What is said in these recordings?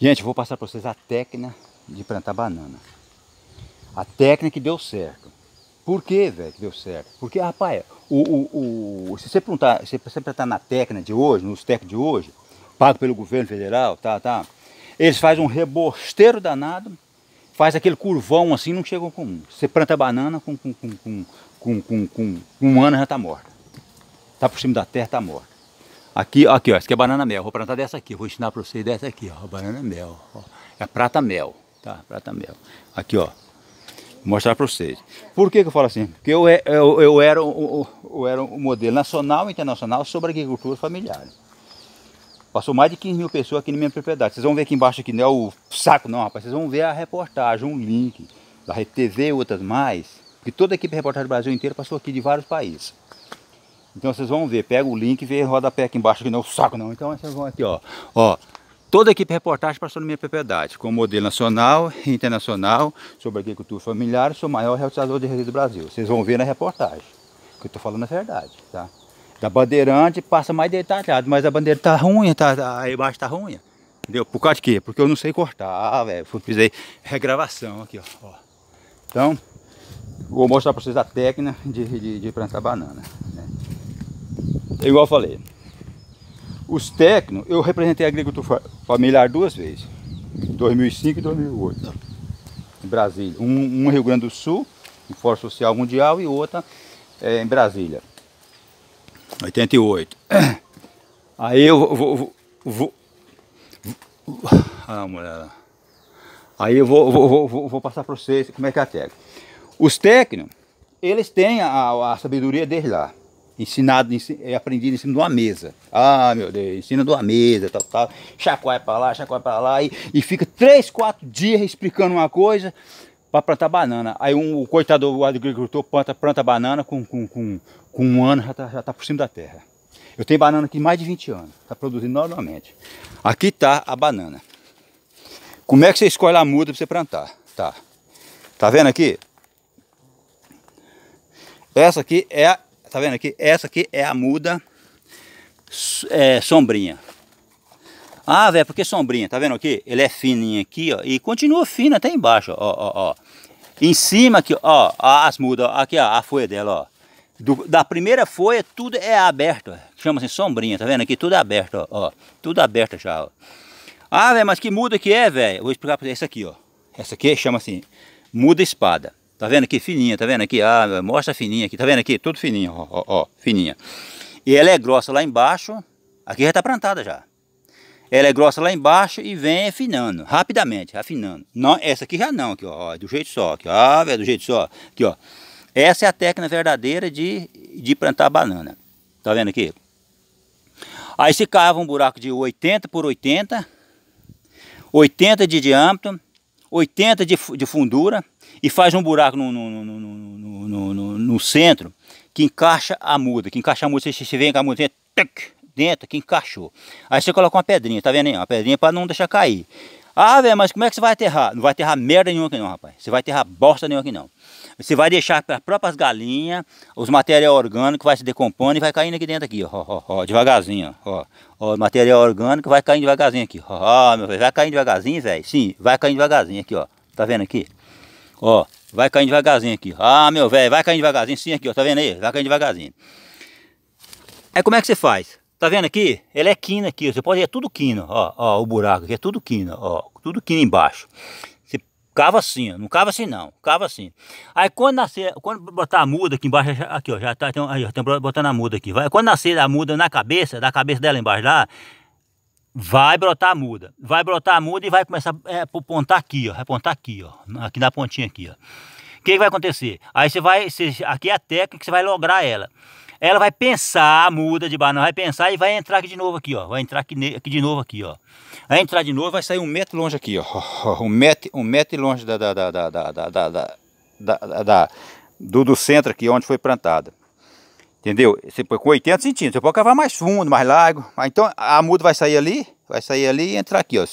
Gente, vou passar para vocês a técnica de plantar banana. A técnica que deu certo. Por que, velho, que deu certo? Porque, rapaz, o, o, o, se você perguntar, se você plantar na técnica de hoje, nos técnicos de hoje, pago pelo governo federal, tá, tá, eles fazem um rebosteiro danado, faz aquele curvão assim, não chegam com um. Você planta banana com, com, com, com, com, com, com um ano já está morta. Está por cima da terra, está morta. Aqui, aqui, ó, essa aqui é banana mel. Vou plantar dessa aqui. Vou ensinar para vocês dessa aqui, ó. Banana mel. Ó. É prata mel, tá? Prata mel. Aqui, ó. Vou mostrar para vocês. Por que, que eu falo assim? Porque eu, eu, eu, era, eu, eu era um modelo nacional e internacional sobre agricultura familiar. Passou mais de 15 mil pessoas aqui na minha propriedade. Vocês vão ver aqui embaixo, aqui não é o saco não, rapaz. Vocês vão ver a reportagem, um link da Rede TV e outras mais. Porque toda a equipe de reportagem do Brasil inteiro passou aqui de vários países. Então vocês vão ver, pega o link e vê rodapé aqui embaixo, que não é o saco não. Então vocês vão aqui, ó. ó toda a equipe reportagem passou na minha propriedade, com modelo nacional e internacional sobre agricultura familiar, sou o maior realizador de rede do Brasil. Vocês vão ver na reportagem, que eu estou falando a verdade, tá? Da bandeirante passa mais detalhado, mas a bandeira tá ruim, tá, tá, aí embaixo tá ruim. Entendeu? Por causa de quê? Porque eu não sei cortar, ah, velho. Fiz aí regravação aqui, ó. Então, vou mostrar para vocês a técnica de, de, de plantar banana. Igual eu falei. Os técnicos, eu representei a agricultura familiar duas vezes. 2005 e 2008. Em Brasília. Um, um Rio Grande do Sul, em Fórum Social Mundial, e outra é, em Brasília. 88. Aí eu vou. vou, ah, mulher. Aí eu vou, vou, vou, vou passar para vocês como é que é a técnica. Os técnicos, eles têm a, a sabedoria deles lá. Ensinado, é aprendido em cima de uma mesa. Ah, meu Deus, ensina de uma mesa, tal, tal. Chacoalha para lá, chacoalha para lá. E, e fica três, quatro dias explicando uma coisa para plantar banana. Aí um, o coitado do agricultor planta, planta banana com, com, com, com um ano já está tá por cima da terra. Eu tenho banana aqui mais de 20 anos, está produzindo normalmente. Aqui está a banana. Como é que você escolhe a muda para você plantar? Tá. Tá vendo aqui? Essa aqui é a, tá vendo aqui? Essa aqui é a muda é, sombrinha. Ah, velho, porque sombrinha, tá vendo aqui? Ele é fininho aqui, ó, e continua fino até embaixo, ó, ó, ó. Em cima aqui, ó, as mudas, ó, aqui, ó, a folha dela, ó. Do, da primeira folha, tudo é aberto, chama-se sombrinha, tá vendo aqui? Tudo é aberto, ó, ó tudo aberto já, ó. Ah, velho, mas que muda que é, velho? Vou explicar pra você, essa aqui, ó. Essa aqui chama assim, muda espada. Tá vendo aqui? Fininha, tá vendo aqui? Ah, mostra fininha aqui, tá vendo aqui? Tudo fininho, ó, ó, ó, fininha. E ela é grossa lá embaixo, aqui já tá plantada já. Ela é grossa lá embaixo e vem afinando, rapidamente, afinando. Não, essa aqui já não, aqui, ó, do jeito só, aqui, ó, velho, do jeito só, aqui, ó. Essa é a técnica verdadeira de, de plantar banana. Tá vendo aqui? Aí se cava um buraco de 80 por 80, 80 de diâmetro, 80 de, de fundura e faz um buraco no, no, no, no, centro que encaixa a muda, que encaixa a muda, você, você vem com a muda, dentro que encaixou. Aí você coloca uma pedrinha, tá vendo aí? Uma pedrinha para não deixar cair. Ah, velho, mas como é que você vai aterrar? Não vai aterrar merda nenhuma aqui não, rapaz. Você vai aterrar bosta nenhuma aqui não. Você vai deixar para as próprias galinhas, os material orgânico vai se decompondo e vai caindo aqui dentro aqui, ó, ó, ó devagarzinho, ó. Ó, material orgânico vai caindo devagarzinho aqui, ó, ó meu velho, vai caindo devagarzinho, velho. Sim, vai caindo devagarzinho aqui, ó. Tá vendo aqui? Ó, vai caindo devagarzinho aqui. Ah, meu velho, vai caindo devagarzinho, sim aqui, ó. Tá vendo aí? Vai caindo devagarzinho. Aí como é que você faz? Tá vendo aqui? Ele é quina aqui, você pode ver, é tudo quina, ó, ó, o buraco aqui é tudo quina, ó, tudo quina embaixo. Você cava assim, ó, não cava assim não, cava assim. Aí quando nascer, quando botar a muda aqui embaixo, aqui ó, já tá, tem, aí, ó, tem botando a muda aqui. Vai, quando nascer a muda na cabeça, da cabeça dela embaixo lá, vai brotar a muda. Vai brotar a muda e vai começar a é, pontar aqui, ó, vai pontar aqui, ó, aqui na pontinha aqui, ó. O que, que vai acontecer? Aí você vai, aqui é a técnica que você vai lograr ela ela vai pensar, muda de banana, vai pensar e vai entrar aqui de novo aqui, ó. Vai entrar aqui, aqui de novo aqui, ó. Vai entrar de novo, vai sair um metro longe aqui, ó. Um metro, um metro longe da, da, da, da, da, da, da, da do, do centro aqui, onde foi plantada. Entendeu? Você põe com 80 centímetros, você pode cavar mais fundo, mais largo. Então a muda vai sair ali, vai sair ali e entrar aqui, ó.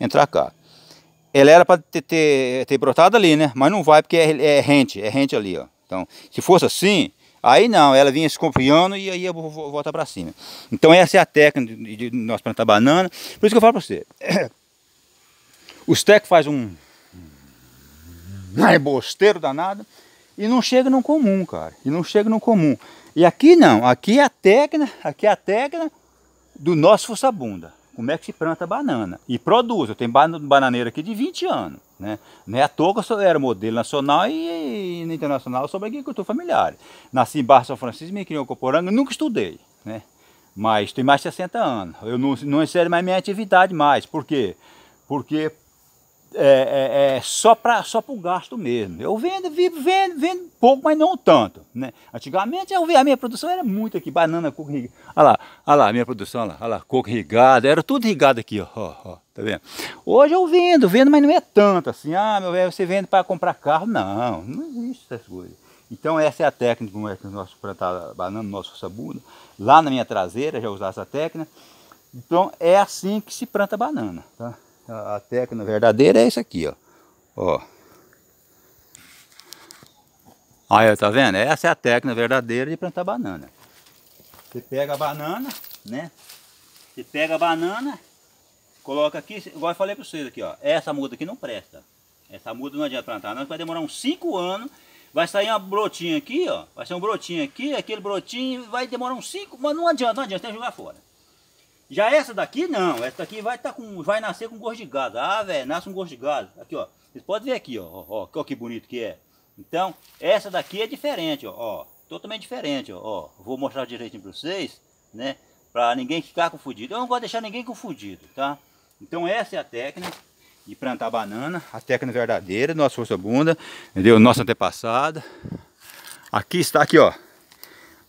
Entrar cá. Ela era para ter, ter, ter, brotado ali, né? Mas não vai porque é, é rente, é rente ali, ó. Então, se fosse assim, Aí não, ela vinha desconfiando e aí eu vou, voltar para cima. Então essa é a técnica de, de nós plantar banana. Por isso que eu falo para você, Os tecos faz um... Um rebosteiro danado. E não chega no comum, cara. E não chega no comum. E aqui não. Aqui é a técnica, aqui é a técnica do nosso força bunda. Como é que se planta banana. E produz. Eu tenho bananeira aqui de 20 anos. Né? Não é à toa que eu era modelo nacional e, e internacional sobre agricultura familiar. Nasci em Barra São Francisco, me criou em Coporanga, nunca estudei. Né? Mas tenho mais de 60 anos. Eu não, não insero mais minha atividade mais. Por quê? Porque é, é, é, só para só o gasto mesmo. Eu vendo, vivo, vendo, vendo pouco, mas não tanto. Né? Antigamente eu via, a minha produção era muito aqui, banana, coco irrigado. Olha lá, olha lá, a minha produção, olha lá, olha lá, coco irrigado, era tudo irrigado aqui, ó, ó, ó, tá vendo? Hoje eu vendo, vendo, mas não é tanto assim, ah, meu velho, você vende para comprar carro? Não, não existe essas coisas. Então essa é a técnica como é que nós plantar banana no nosso sabuna. Lá na minha traseira já usar essa técnica. Então é assim que se planta banana, tá? A, técnica verdadeira é isso aqui, ó. ó. Aí, tá vendo? Essa é a técnica verdadeira de plantar banana. Você pega a banana, né? Você pega a banana, coloca aqui, igual eu falei para vocês aqui, ó. Essa muda aqui não presta. Essa muda não adianta plantar, não. Vai demorar uns 5 anos. Vai sair uma brotinha aqui, ó. Vai sair um brotinho aqui, aquele brotinho vai demorar uns 5, mas não adianta, não adianta, tem que jogar fora. Já essa daqui não, essa daqui vai, tá com, vai nascer com gosto de gado. Ah, velho, nasce um gosto de gado. Aqui, ó. Vocês podem ver aqui, ó, ó, ó, que bonito que é. Então, essa daqui é diferente, ó, ó totalmente diferente, ó, ó. Vou mostrar direitinho para vocês, né? Para ninguém ficar confundido. Eu não gosto de deixar ninguém confundido, tá? Então essa é a técnica de plantar banana, a técnica verdadeira, nossa força bunda, entendeu? Nossa antepassada. Aqui está aqui, ó.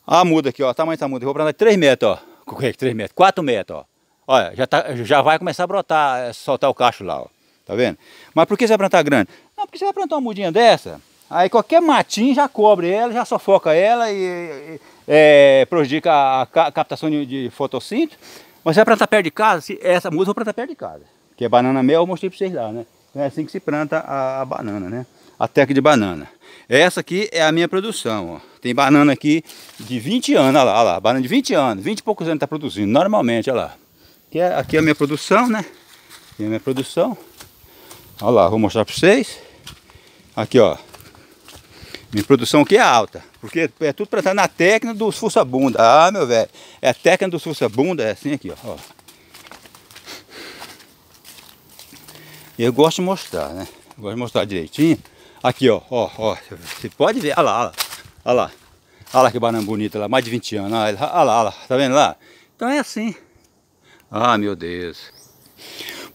A muda aqui, ó, tamanho da muda. Eu vou plantar 3 metros, ó. 3 metros, 4 metros, ó. Olha, já, tá, já vai começar a brotar, é, soltar o cacho lá, ó. Tá vendo? Mas por que você vai plantar grande? Não, porque você vai plantar uma mudinha dessa, aí qualquer matinho já cobre ela, já sufoca ela e, e é, prejudica a, captação de, de fotossíntese. Mas você vai plantar perto de casa, se, essa muda eu vou plantar perto de casa. Que é banana mel, eu mostrei para vocês lá, né? É assim que se planta a, a banana, né? A teca de banana. Essa aqui é a minha produção, ó. Tem banana aqui de 20 anos, olha lá, olha lá, banana de 20 anos, 20 e poucos anos está produzindo, normalmente, olha lá. Aqui é, aqui é a minha produção, né? Aqui é a minha produção. Olha lá, vou mostrar para vocês. Aqui, ó. Minha produção aqui é alta, porque é tudo plantado na técnica dos fuça-bunda. Ah, meu velho, é a técnica dos fuça-bunda, é assim aqui, ó. Eu gosto de mostrar, né? Eu gosto de mostrar direitinho. Aqui, ó, ó, ó. Você pode ver, olha lá, olha lá. Olha lá. Que banana bonita lá, mais de 20 anos. Olha lá, olha lá, tá vendo lá? Então é assim. Ah, meu Deus.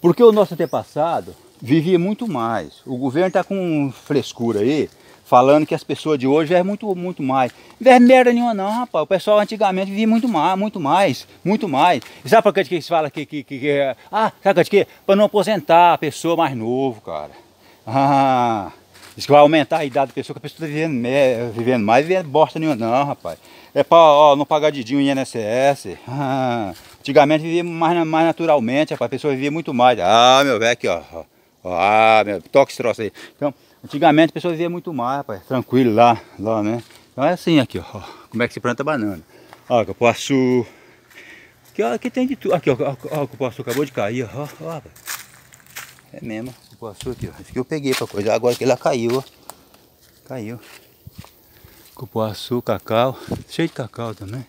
Porque o nosso antepassado vivia muito mais. O governo está com frescura aí, falando que as pessoas de hoje é muito, muito mais. Não é merda nenhuma não, rapaz. O pessoal antigamente vivia muito mais, muito mais, muito mais. E sabe por que que se fala que, que, que, que ah, sabe por que? Para não aposentar a pessoa mais novo, cara. Ah, Diz que vai aumentar a idade da pessoa, que a pessoa está vivendo, vivendo mais, vivendo bosta nenhuma. Não, rapaz. É para não pagar didinho em INSS. Antigamente vivia mais, mais naturalmente, rapaz. A pessoa vivia muito mais. Ah, meu velho, aqui, ó. Ah, meu, toque esse troço aí. Então, antigamente a pessoa vivia muito mais, rapaz. Tranquilo lá, lá, né? Então é assim aqui, ó. Como é que se planta banana. Ó, eu posso... Aqui, ó, aqui tem de tudo. Aqui, ó, ó, ó, o cupuaçu acabou de cair, ó. ó, ó é mesmo. Cupuaçu aqui, ó. Esse aqui eu peguei pra coisa. Agora que ela caiu, ó. Caiu. Cupuaçu, cacau. Cheio de cacau também.